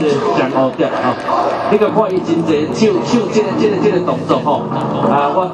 这鲜讲哦对哦，你个看伊真济手手这个这个这个动作吼，啊，我。